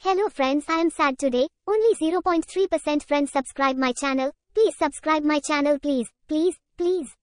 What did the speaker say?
Hello friends, I am sad today. Only 0.3% friends subscribe my channel. Please subscribe my channel please. Please, please.